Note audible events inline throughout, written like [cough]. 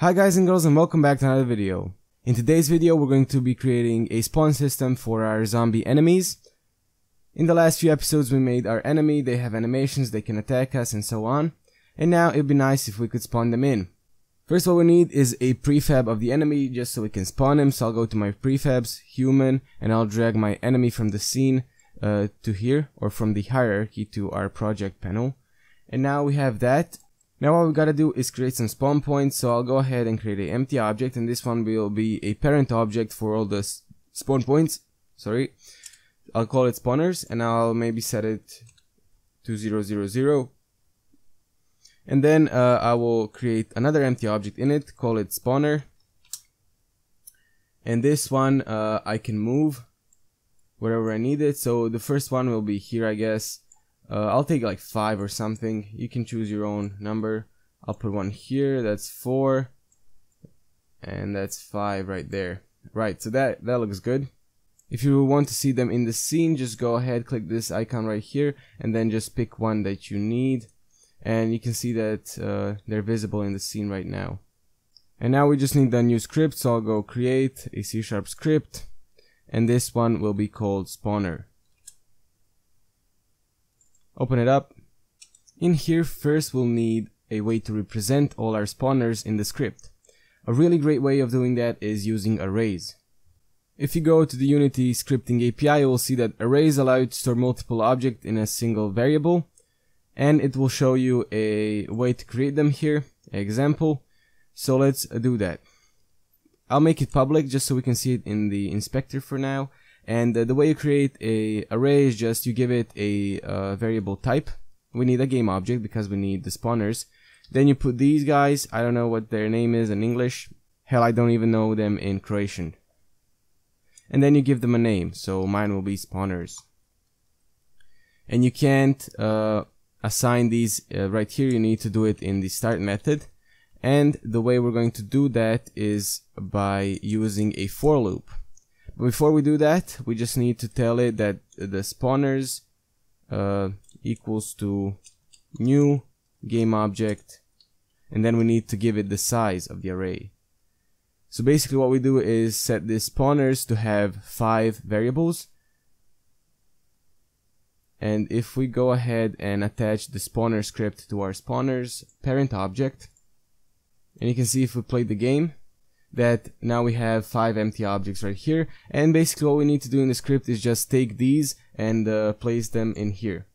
Hi guys and girls and welcome back to another video. In today's video we're going to be creating a spawn system for our zombie enemies. In the last few episodes we made our enemy, they have animations, they can attack us and so on. And now it'd be nice if we could spawn them in. First what we need is a prefab of the enemy just so we can spawn him. So I'll go to my prefabs, human, and I'll drag my enemy from the scene uh, to here or from the hierarchy to our project panel. And now we have that. Now what we gotta do is create some spawn points. So I'll go ahead and create an empty object and this one will be a parent object for all the spawn points. Sorry. I'll call it spawners and I'll maybe set it to 000 and then uh, I will create another empty object in it call it spawner and this one uh, I can move wherever I need it so the first one will be here I guess uh, I'll take like 5 or something. You can choose your own number. I'll put one here. That's 4 and that's 5 right there. Right so that that looks good. If you want to see them in the scene just go ahead click this icon right here and then just pick one that you need. And you can see that uh, they're visible in the scene right now. And now we just need a new script, so I'll go create a C sharp script, and this one will be called spawner. Open it up. In here, first we'll need a way to represent all our spawners in the script. A really great way of doing that is using arrays. If you go to the Unity scripting API, you will see that arrays allow you to store multiple objects in a single variable, and it will show you a way to create them here example so let's do that I'll make it public just so we can see it in the inspector for now and uh, the way you create a array is just you give it a uh, variable type. We need a game object because we need the spawners. Then you put these guys. I don't know what their name is in English. Hell I don't even know them in Croatian. And then you give them a name. So mine will be spawners. And you can't uh, assign these uh, right here. You need to do it in the start method. And the way we're going to do that is by using a for loop before we do that we just need to tell it that the spawners uh, equals to new game object and then we need to give it the size of the array. So basically what we do is set the spawners to have five variables. And if we go ahead and attach the spawner script to our spawner's parent object and you can see if we play the game that now we have five empty objects right here and basically what we need to do in the script is just take these and uh, place them in here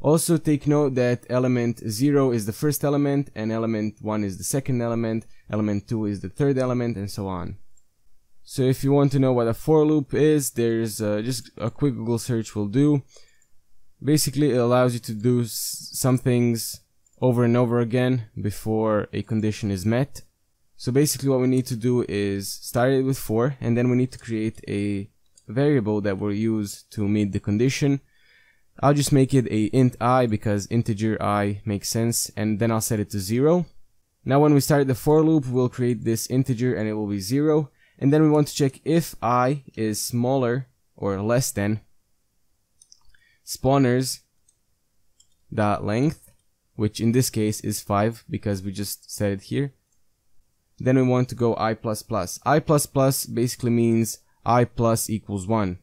also take note that element 0 is the first element and element 1 is the second element element 2 is the third element and so on so if you want to know what a for loop is, there's uh, just a quick Google search will do. Basically, it allows you to do some things over and over again before a condition is met. So basically what we need to do is start it with 4 and then we need to create a variable that we'll use to meet the condition. I'll just make it a int i because integer i makes sense and then I'll set it to 0. Now when we start the for loop we'll create this integer and it will be 0 and then we want to check if i is smaller or less than spawners dot length which in this case is 5 because we just set it here then we want to go i plus plus. I plus plus basically means i plus equals 1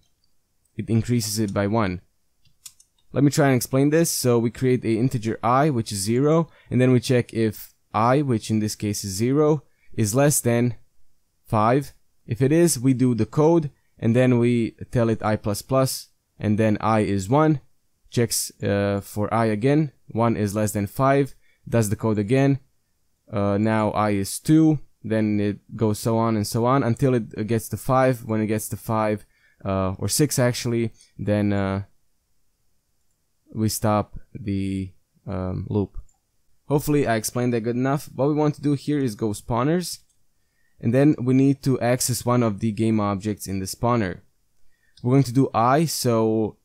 it increases it by 1 let me try and explain this. So we create a integer i which is 0 and then we check if i which in this case is 0 is less than 5 if it is, we do the code and then we tell it i++ and then i is 1, checks uh, for i again, 1 is less than 5, does the code again, uh, now i is 2, then it goes so on and so on until it gets to 5. When it gets to 5, uh, or 6 actually, then uh, we stop the um, loop. Hopefully I explained that good enough. What we want to do here is go spawners and then we need to access one of the game objects in the spawner. We're going to do i, so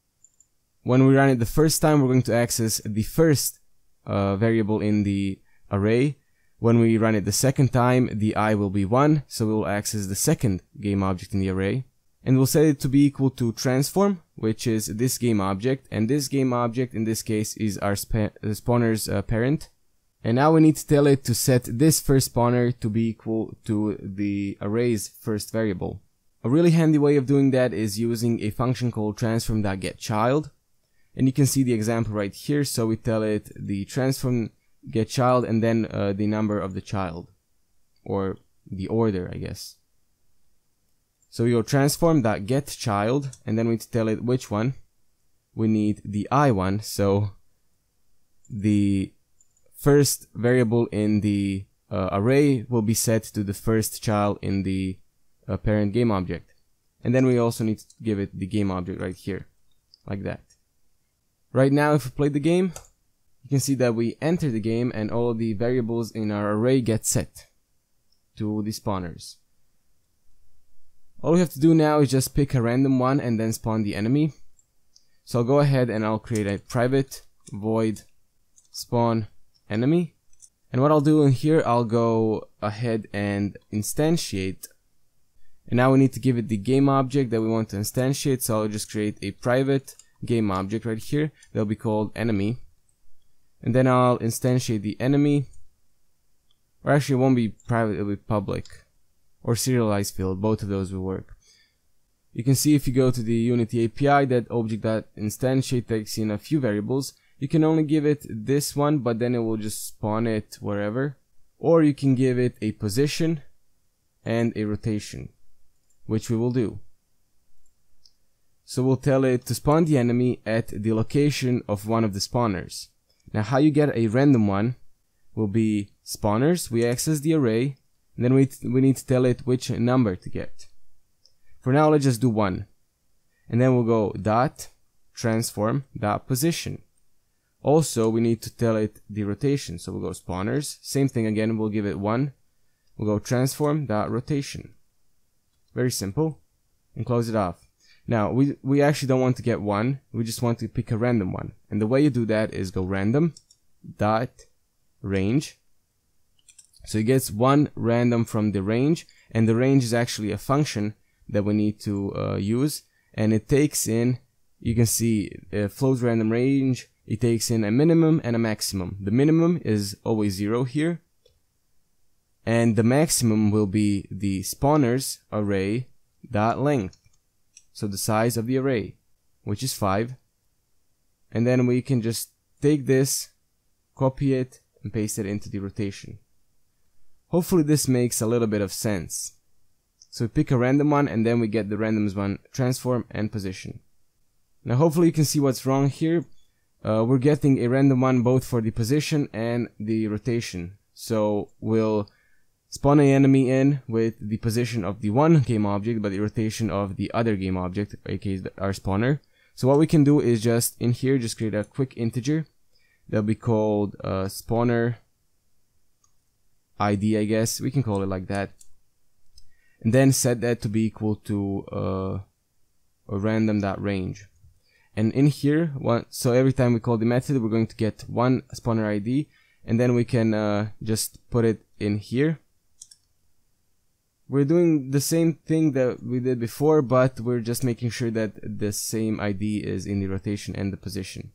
when we run it the first time, we're going to access the first uh, variable in the array. When we run it the second time, the i will be 1, so we will access the second game object in the array. And we'll set it to be equal to transform, which is this game object, and this game object in this case is our spawner's uh, parent. And now we need to tell it to set this first spawner to be equal to the array's first variable. A really handy way of doing that is using a function called transform.getChild. And you can see the example right here. So we tell it the transform get child and then uh, the number of the child. Or the order, I guess. So we go child and then we tell it which one. We need the i one. So the first variable in the uh, array will be set to the first child in the uh, parent game object. And then we also need to give it the game object right here, like that. Right now, if we play the game, you can see that we enter the game and all the variables in our array get set to the spawners. All we have to do now is just pick a random one and then spawn the enemy. So I'll go ahead and I'll create a private void spawn enemy. And what I'll do in here, I'll go ahead and instantiate. And now we need to give it the game object that we want to instantiate. So I'll just create a private game object right here. That'll be called enemy. And then I'll instantiate the enemy. Or actually it won't be private, it'll be public. Or serialized field, both of those will work. You can see if you go to the Unity API that object.instantiate takes in a few variables you can only give it this one but then it will just spawn it wherever or you can give it a position and a rotation which we will do so we'll tell it to spawn the enemy at the location of one of the spawners now how you get a random one will be spawners we access the array and then we, we need to tell it which number to get for now let's just do one and then we'll go dot transform dot position also, we need to tell it the rotation. So we'll go spawners. Same thing again, we'll give it one. We'll go transform dot rotation. Very simple. And close it off. Now, we, we actually don't want to get one. We just want to pick a random one. And the way you do that is go random dot range. So it gets one random from the range. And the range is actually a function that we need to uh, use. And it takes in, you can see, uh, float random range it takes in a minimum and a maximum. The minimum is always zero here. And the maximum will be the spawners array dot length. So the size of the array, which is 5. And then we can just take this, copy it, and paste it into the rotation. Hopefully this makes a little bit of sense. So we pick a random one and then we get the randoms one transform and position. Now hopefully you can see what's wrong here uh, we're getting a random one both for the position and the rotation. So we'll spawn an enemy in with the position of the one game object, but the rotation of the other game object, aka our spawner. So what we can do is just in here, just create a quick integer that'll be called uh, spawner ID, I guess. We can call it like that. And then set that to be equal to uh, a random dot range and in here one so every time we call the method we're going to get one spawner ID and then we can uh, just put it in here we're doing the same thing that we did before but we're just making sure that the same ID is in the rotation and the position.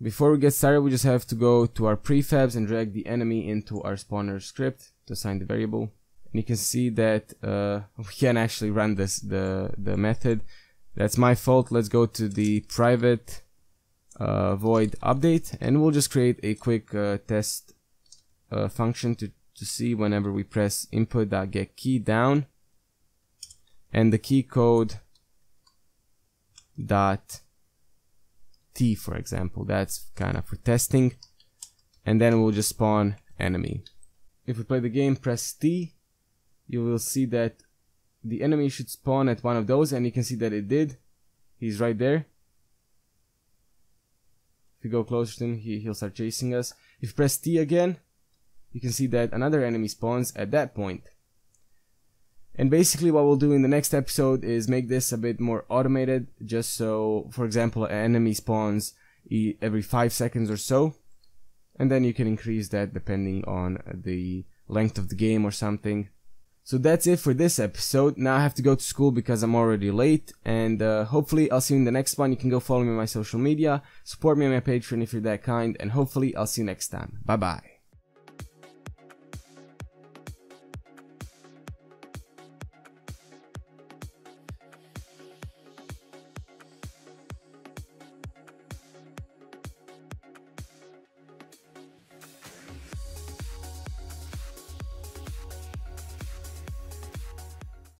Before we get started we just have to go to our prefabs and drag the enemy into our spawner script to assign the variable. And you can see that uh, [laughs] we can actually run this the the method. That's my fault. Let's go to the private uh, void update and we'll just create a quick uh, test uh, function to, to see whenever we press input.get key down and the key code dot t for example. That's kind of for testing. And then we'll just spawn enemy. If we play the game press t you will see that the enemy should spawn at one of those and you can see that it did. He's right there. If you go closer to him he, he'll start chasing us. If press T again you can see that another enemy spawns at that point. and basically what we'll do in the next episode is make this a bit more automated just so for example an enemy spawns every 5 seconds or so and then you can increase that depending on the length of the game or something so that's it for this episode. Now I have to go to school because I'm already late. And uh, hopefully I'll see you in the next one. You can go follow me on my social media. Support me on my Patreon if you're that kind. And hopefully I'll see you next time. Bye bye.